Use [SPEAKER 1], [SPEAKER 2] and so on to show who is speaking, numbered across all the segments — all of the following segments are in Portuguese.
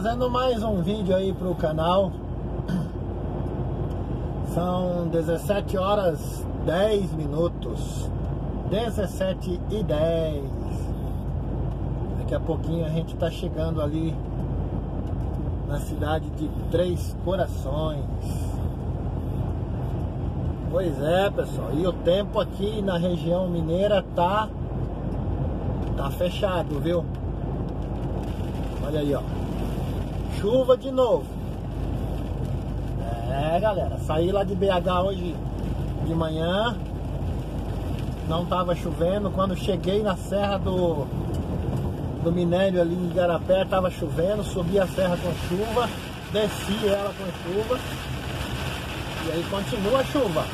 [SPEAKER 1] trazendo mais um vídeo aí pro canal. São 17 horas 10 minutos. 17 e 10. Daqui a pouquinho a gente tá chegando ali na cidade de Três Corações. Pois é, pessoal. E o tempo aqui na região mineira tá tá fechado, viu? Olha aí, ó. Chuva de novo. É, galera. Saí lá de BH hoje de manhã. Não tava chovendo. Quando cheguei na serra do, do minério ali em Igarapé, tava chovendo. Subi a serra com chuva. Desci ela com chuva. E aí continua a chuva.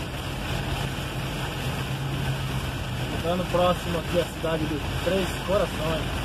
[SPEAKER 1] Chegando próximo aqui a cidade de Três Corações.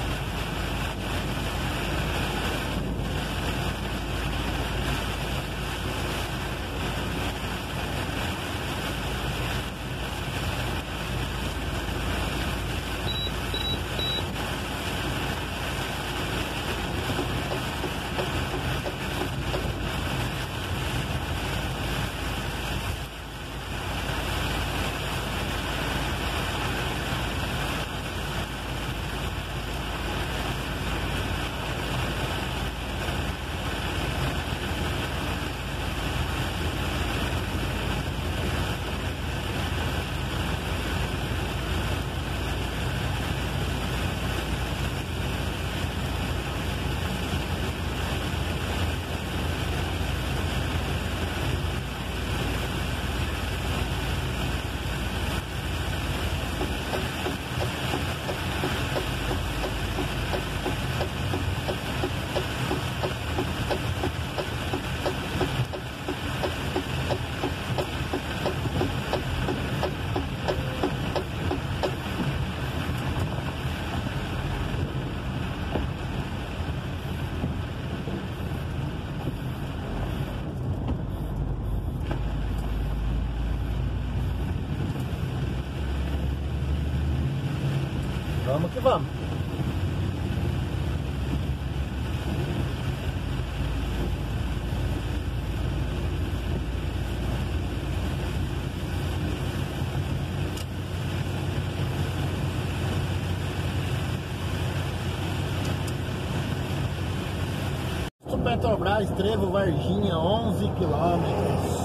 [SPEAKER 1] Petrobras, Trevo, Varginha, 11 quilômetros.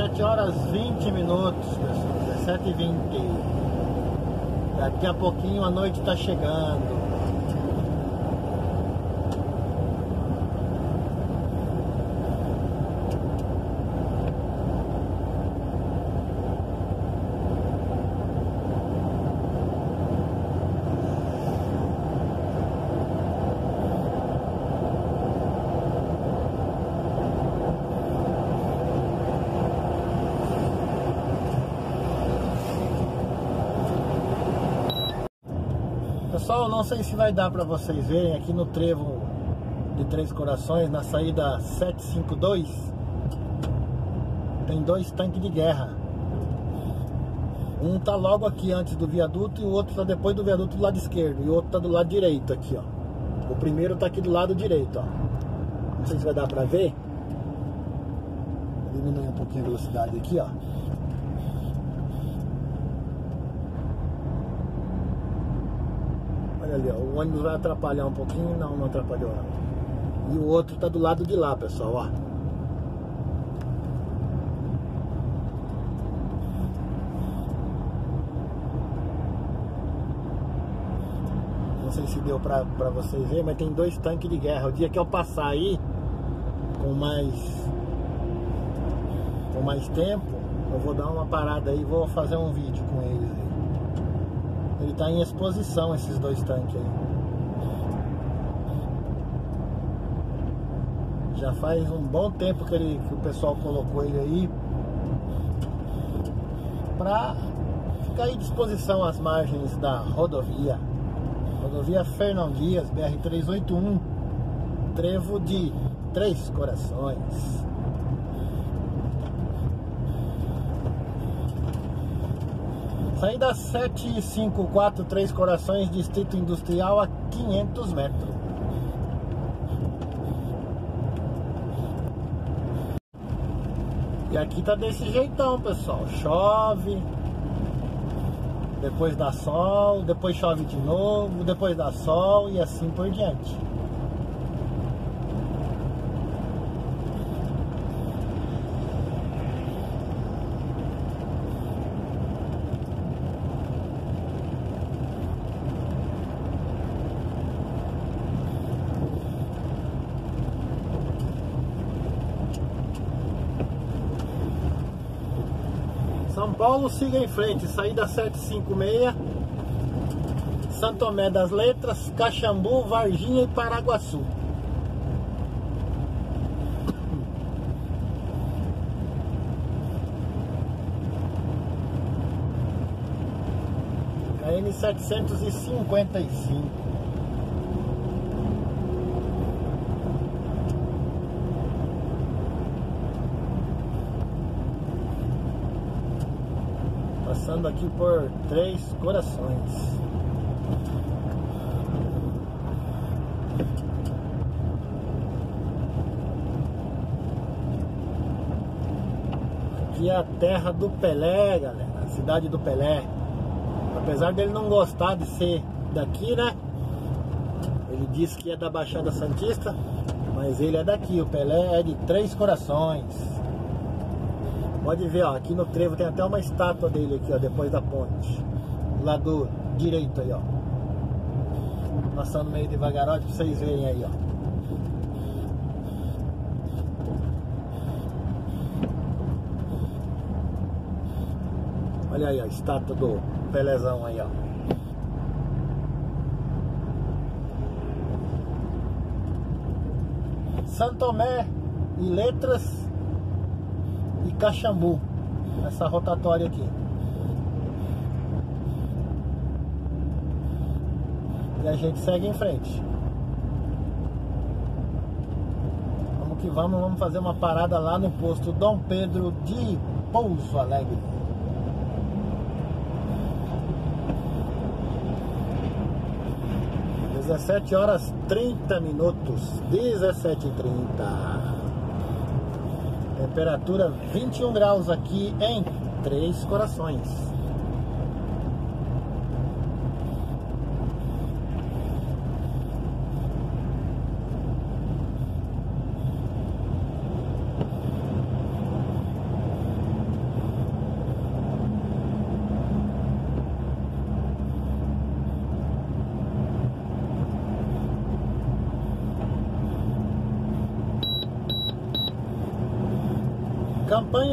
[SPEAKER 1] 17 horas 20 minutos, pessoal. 17 e 20. Daqui a pouquinho a noite está chegando. Pessoal, não sei se vai dar para vocês verem aqui no trevo de Três Corações, na saída 752, tem dois tanques de guerra. Um tá logo aqui antes do viaduto e o outro tá depois do viaduto do lado esquerdo. E o outro tá do lado direito aqui, ó. O primeiro tá aqui do lado direito, ó. Não sei se vai dar pra ver. Vou diminuir um pouquinho a velocidade aqui, ó. Olha ali, ó, o ônibus vai atrapalhar um pouquinho, não, não atrapalhou não. E o outro tá do lado de lá, pessoal, ó. Não sei se deu pra, pra vocês verem, mas tem dois tanques de guerra. O dia que eu passar aí, com mais com mais tempo, eu vou dar uma parada aí e vou fazer um vídeo com eles aí. Ele está em exposição, esses dois tanques aí. Já faz um bom tempo que, ele, que o pessoal colocou ele aí para ficar à disposição às margens da rodovia. Rodovia Fernão Dias, BR-381, trevo de Três Corações. Saída 754 Três Corações, Distrito Industrial a 500 metros. E aqui tá desse jeitão, pessoal. Chove, depois dá sol, depois chove de novo, depois dá sol e assim por diante. São Paulo siga em frente, saída 756, Santo Tomé das Letras, Caxambu, Varginha e Paraguaçu. KN 755 Passando aqui por Três Corações. Aqui é a terra do Pelé, galera. A cidade do Pelé. Apesar dele não gostar de ser daqui, né? Ele disse que é da Baixada Santista, mas ele é daqui. O Pelé é de Três Corações. Pode ver, ó, aqui no trevo tem até uma estátua dele aqui, ó, depois da ponte. Lado direito aí, ó. Passando meio devagarote pra vocês verem aí, ó. Olha aí, a estátua do Pelezão aí, ó. Santomé e Letras e Caxambu, essa rotatória aqui. E a gente segue em frente. Vamos que vamos, vamos fazer uma parada lá no posto Dom Pedro de Pouso Alegre. Dezessete horas trinta minutos. Dezessete e trinta. Temperatura 21 graus aqui em Três Corações.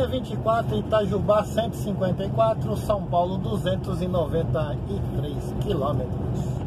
[SPEAKER 1] Campanha 24, Itajubá 154, São Paulo 293 quilômetros.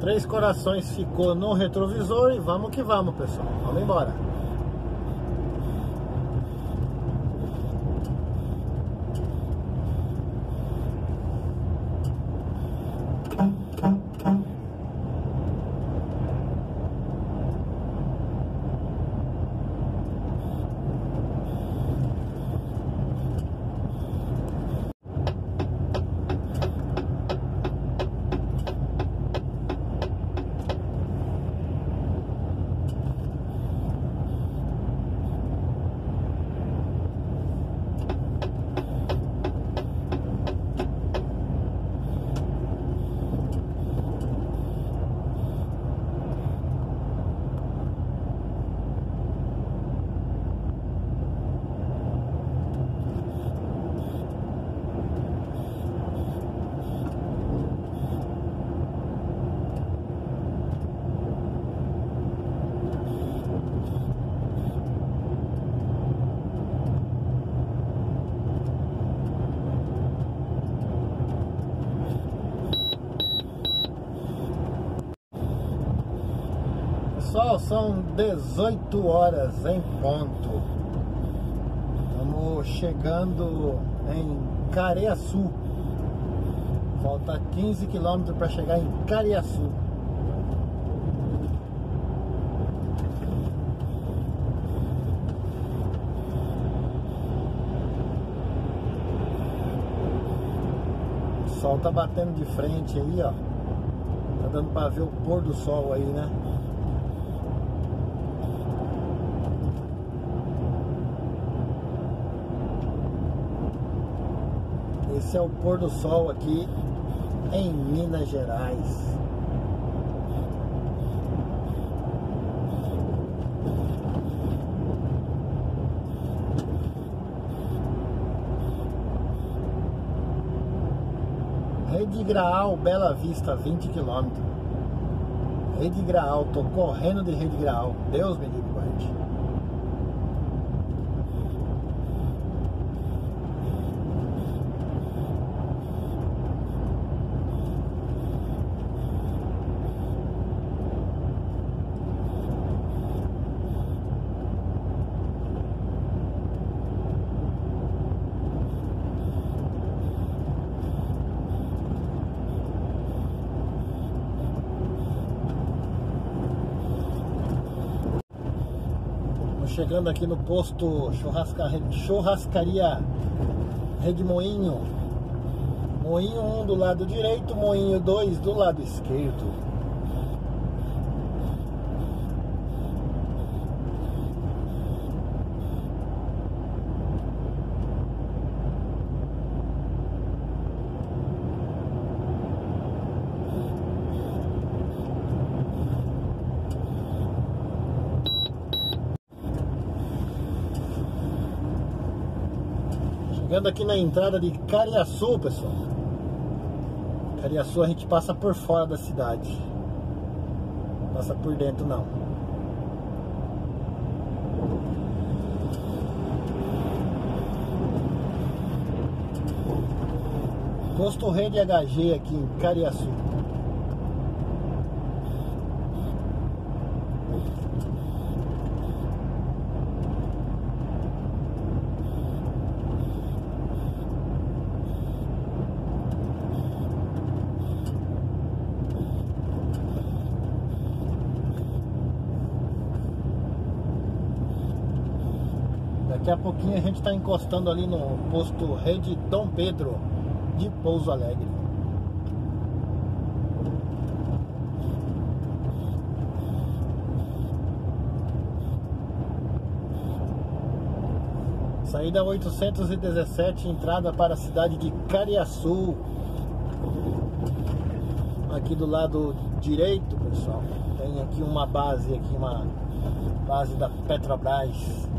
[SPEAKER 1] Três Corações ficou no retrovisor e vamos que vamos, pessoal. Vamos embora. Pessoal, são 18 horas em ponto. Estamos chegando em Careaçu. Falta 15 quilômetros para chegar em Careaçu. O sol tá batendo de frente aí, ó. Tá dando para ver o pôr do sol aí, né? Esse é o pôr do sol aqui em Minas Gerais. Rede Graal, Bela Vista, 20 km. Rede Graal, tô correndo de Rede Graal. Deus me livre, guarde. Chegando aqui no posto churrasca, churrascaria Redmoinho. Moinho 1 do lado direito, Moinho 2 do lado esquerdo. Chegando aqui na entrada de Cariaçu, pessoal. Cariaçu a gente passa por fora da cidade. Passa por dentro não. Posto Rede HG aqui em Cariaçu. Daqui a pouquinho a gente está encostando ali no posto Rede Dom Pedro de Pouso Alegre. Saída 817, entrada para a cidade de Cariaçu. Aqui do lado direito, pessoal, tem aqui uma base, aqui uma base da Petrobras.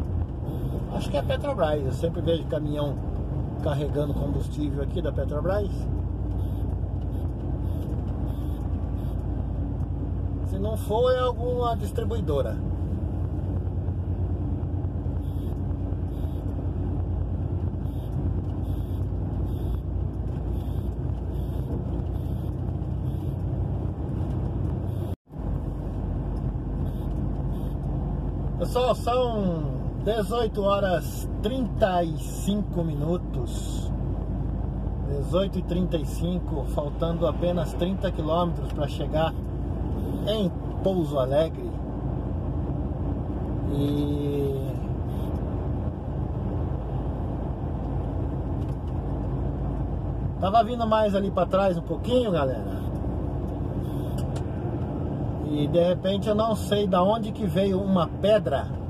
[SPEAKER 1] Acho que é a Petrobras. Eu sempre vejo caminhão carregando combustível aqui da Petrobras. Se não for, é alguma distribuidora. Pessoal, são 18 horas 35 minutos. 18 e 35, faltando apenas 30 quilômetros para chegar em Pouso Alegre. E Tava vindo mais ali para trás um pouquinho, galera. E de repente eu não sei da onde que veio uma pedra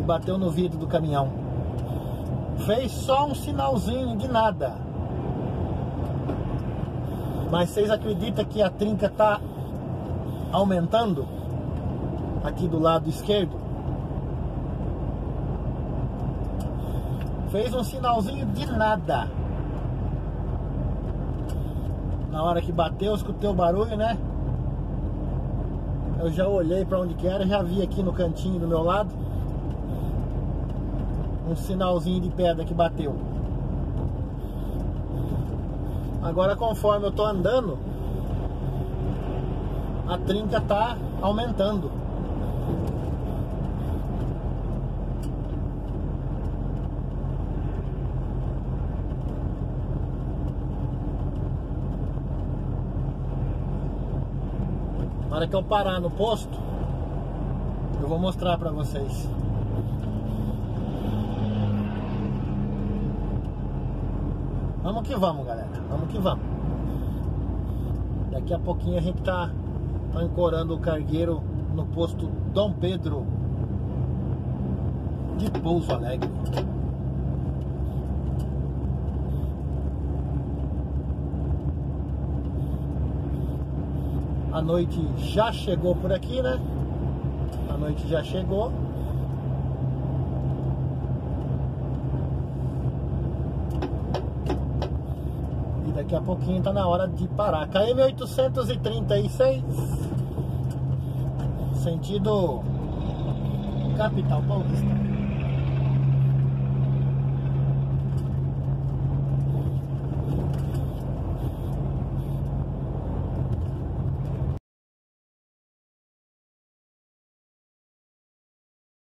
[SPEAKER 1] e bateu no vidro do caminhão. Fez só um sinalzinho de nada. Mas vocês acreditam que a trinca está aumentando? Aqui do lado esquerdo. Fez um sinalzinho de nada. Na hora que bateu, escutei o barulho, né? Eu já olhei para onde que era, já vi aqui no cantinho do meu lado um sinalzinho de pedra que bateu. Agora conforme eu tô andando, a trinca tá aumentando. Na hora que eu parar no posto, eu vou mostrar pra vocês. Vamos que vamos, galera. Vamos que vamos. Daqui a pouquinho a gente tá, tá ancorando o cargueiro no posto Dom Pedro de Pouso Alegre. A noite já chegou por aqui, né? A noite já chegou. Daqui a pouquinho tá na hora de parar. KM 836 sentido capital paulista.